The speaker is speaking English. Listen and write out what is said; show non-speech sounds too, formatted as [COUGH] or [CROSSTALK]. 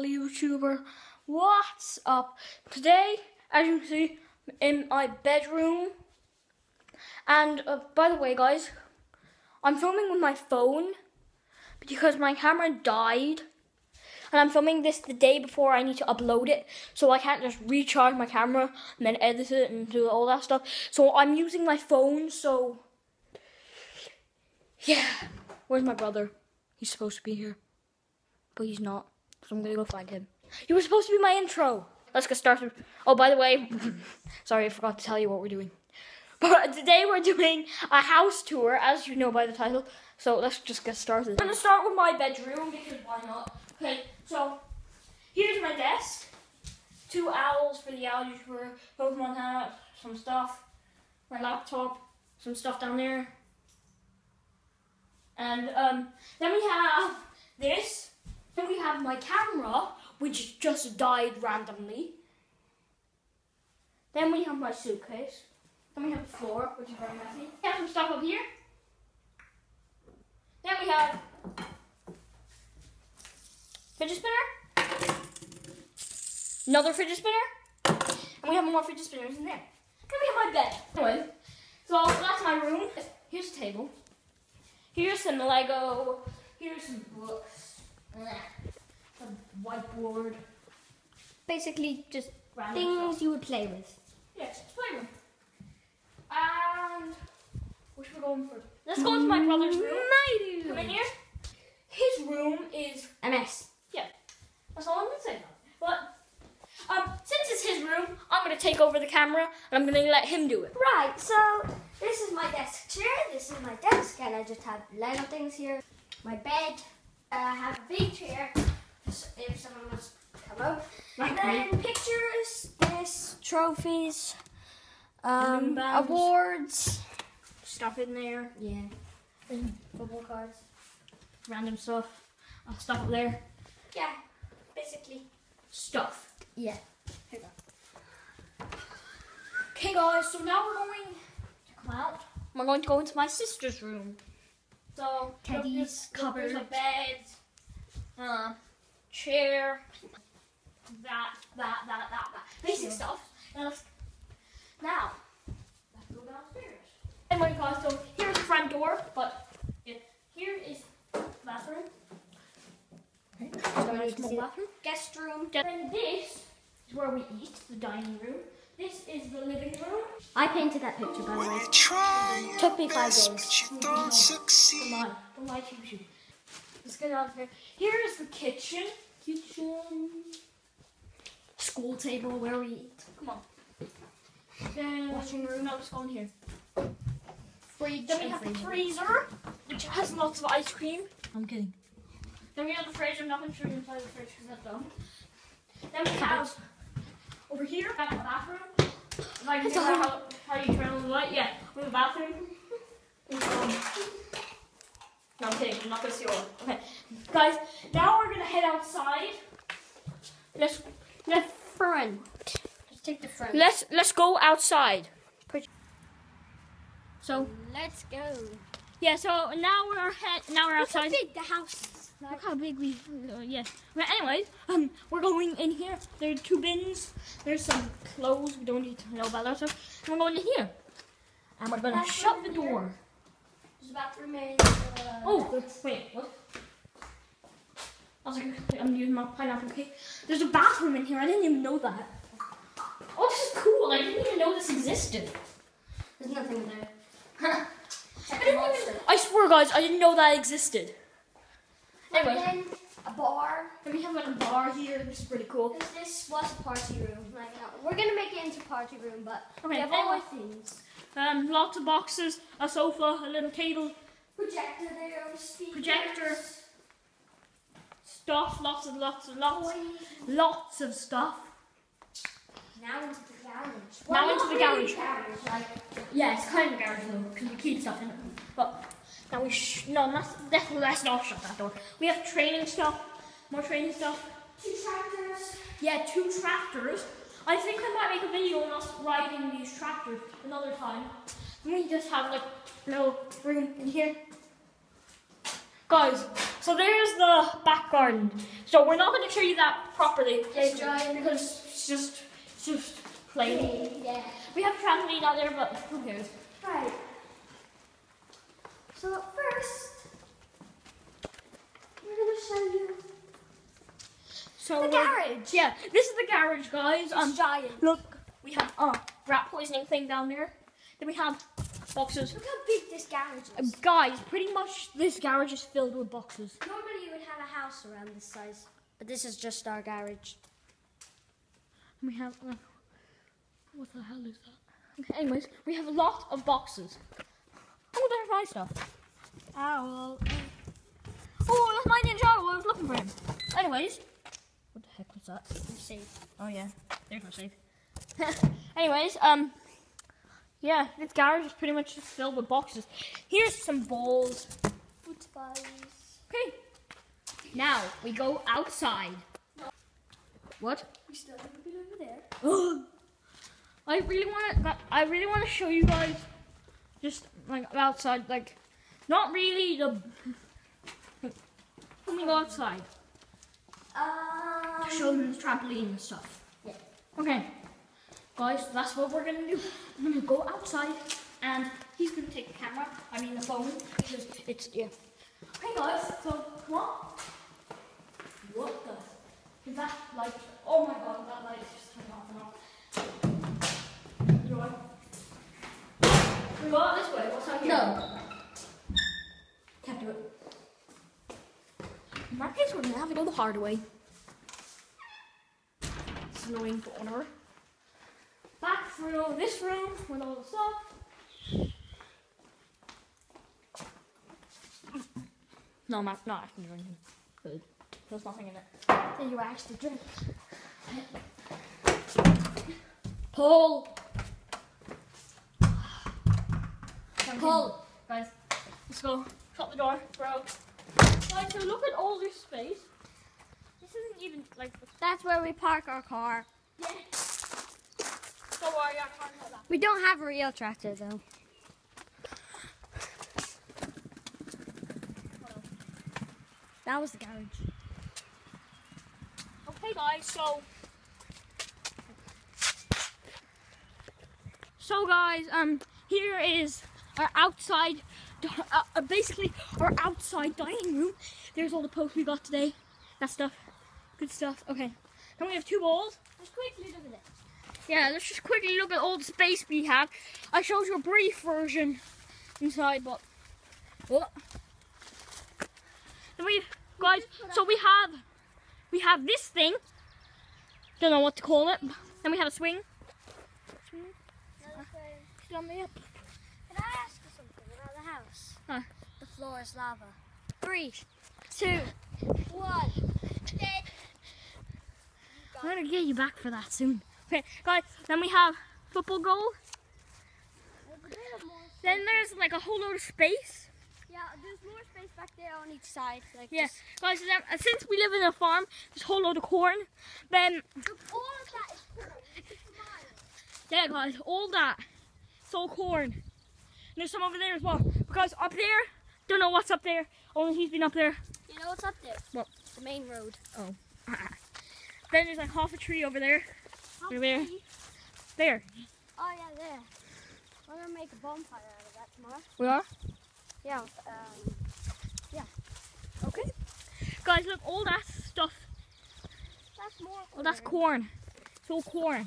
Owl YouTuber. What's up? Today, as you can see, in my bedroom. And uh, by the way, guys, I'm filming with my phone because my camera died. And I'm filming this the day before I need to upload it. So I can't just recharge my camera and then edit it and do all that stuff. So I'm using my phone, so. Yeah. Where's my brother? He's supposed to be here. But he's not. So I'm gonna go find him. He was supposed to be my intro. Let's get started. Oh, by the way, [LAUGHS] sorry, I forgot to tell you what we're doing. But today we're doing a house tour, as you know by the title. So let's just get started. I'm gonna start with my bedroom because why not? Okay, so here's my desk. Two owls for the owl YouTuber, Pokemon hat, some stuff, my laptop, some stuff down there. And um, then we have this. Then we have my camera, which just died randomly. Then we have my suitcase. Then we have the floor, which is very messy. We have some stuff up here. Then we have fidget spinner. Another fidget spinner. And we have more fidget spinners in there. Then we have my bed. Anyway, so that's my room. Here's a table. Here's some Lego. Here's some books. A whiteboard. Basically, just Random things stuff. you would play with. Yes, playroom. And where should we go in first? Let's go into my brother's room. Come in here. His room is A mess. yeah. That's all I'm gonna say. But um, since it's his room, I'm gonna take over the camera and I'm gonna let him do it. Right, so this is my desk chair, this is my desk, and I just have Lego things here. My bed, uh, I have a big chair if someone wants to come over. And Like then pictures, this, trophies, um, awards. Stuff in there, Yeah. Football cards. random stuff, uh, stuff up there, Yeah, basically. stuff. Yeah. Okay, guys. So now we're going to come out. We're going to go into my sister's room. So Teddy's There's a cupboard. bed, uh, chair, that, that, that, that, that. Basic stuff. Now let's now let's go downstairs. Anyway, guys. So here's the front door, but it, here is bathroom. Okay. So small bathroom. guest room. and this is where we eat, the dining room. This is the living room. I painted that picture, by the way. Try Took me five best, days. but you mm-hmm. don't Don't succeed. lie. Don't lie to you. Let's get out of here. Here is the kitchen. Kitchen. School table where we eat. Come on. Then washing room. No, let's go in here. Fridge Then we and have the freezer. freezer, which has lots of ice cream. I'm kidding. Then we have the fridge. I'm not going to show you inside the fridge because that's dumb. Then we have over here, we have a bathroom. Like you know how, how you turn on the light? Yeah, have a bathroom. No, I'm kidding. I'm not going to see all. Okay, guys. Now we're gonna head outside. Let's let's Front. Let's take the front. let's let's go outside. So Let's go. yeah, so now we're head now we're Look how outside. big the house Look how big we, uh, yeah. But anyways, um, we're going in here. There are two bins. There's some clothes. We don't need to know about that stuff. And we're going in here. And we're gonna Bathroom shut the door. There's a bathroom and. Uh, Oh, wait, what? I was like, I'm using my pineapple cake. There's a bathroom in here. I didn't even know that. Oh, this is cool. I didn't even know this existed. There's nothing there. [LAUGHS] I didn't even. I swear, guys, I didn't know that existed. And Anyway, then a bar. then we have like a bar here. This is pretty cool. Because this was a party room. Like, no, we're gonna make it into a party room, but we have all our things. Um, lots of boxes, a sofa, a little table, Projector there, speakers, Projector. stuff, lots and lots and lots, toys. lots of stuff. Now into the garage. Now into the really garage. Like, Yeah, it's kind of a garage though, because we keep stuff in it. But now we sh- no, not, let's, let's not shut that door. We have training stuff, more training stuff. two tractors. Yeah, two tractors. I think I might make a video on us riding these tractors another time. We just have like a little room in here. Guys, So there's the back garden. So we're not going to show you that properly It's giant. because it's just it's just plain. Yeah. We have trampoline out there, but who cares? Right. So first, we're gonna show you So the garage. Yeah, this is the garage, guys. It's Um, giant. look, we have a rat poisoning thing down there. Then we have boxes. Look how big this garage Uh, is. guys, pretty much this garage is filled with boxes. Normally you would have a house around this size, but this is just our garage. And we have like, what the hell is that? Okay, anyways, we have a lot of boxes. My stuff. Oh, Oh, that's my Ninjago. I was looking for him. Anyways, what the heck was that? see. Oh yeah, there's my safe. [LAUGHS] Anyways, um, yeah, this garage is pretty much just filled with boxes. Here's some balls. Footballs. Okay, now we go outside. What? We still have a bit over there. [GASPS] I really want to. I really want to show you guys just like outside, like not really the. Let me go outside. Um, Show them the trampoline and stuff. Yeah. Okay, guys, that's what we're gonna do. I'm gonna go outside, and he's gonna take the camera. I mean the phone because it's yeah. Hey guys, so come on. What the? Is that light? Oh my god, that light just turned off and off. Go out this way. What's out here? No. Can't do it. My case, we're gonna have to go the hard way. It's annoying, but whatever. Back through this room with all the stuff. No, I'm not, actually drinking. Good. There's nothing in it. Then you actually drink. Pull! Pull. Guys, let's go. Shut the door, bro. Guys, so look at all this space. This isn't even like. That's where we park our car. Yeah. Don't worry, I can't that. We don't have a real tractor though. That was the garage. Okay, guys, so. So, guys, um, here is our outside, uh, uh, basically our outside dining room. There's all the posts we got today. That stuff. Good stuff. Okay. Then we have two bowls. Let's quickly look at it. Yeah, let's just quickly look at all the space we have. I showed you a brief version inside, but what? Then we, guys. So we have, we have this thing. Don't know what to call it. Then we have a swing. Swing on me up. Can I ask you something about the house? Huh. The floor is lava. Three, two, one. Dead. I'm gonna get you back for that soon. Okay, guys. Then we have football goal. Then there's like a whole load of space. Yeah, there's more space back there on each side. Like Yeah, just- guys. Then, uh, since we live in a farm, there's a whole load of corn. Then Look, all of that is corn. It's. Yeah, guys, all that. It's all corn. There's some over there as well. Because up there, don't know what's up there. Only he's been up there. You know what's up there? What? The main road. Oh, [LAUGHS] then there's like half a tree over there. Over there. There. Oh yeah, there. We're gonna make a bonfire out of that tomorrow. We are? Yeah. Um, yeah. Okay. Guys, look, all that stuff. that's more. Oh, that's corn. corn. It's all corn.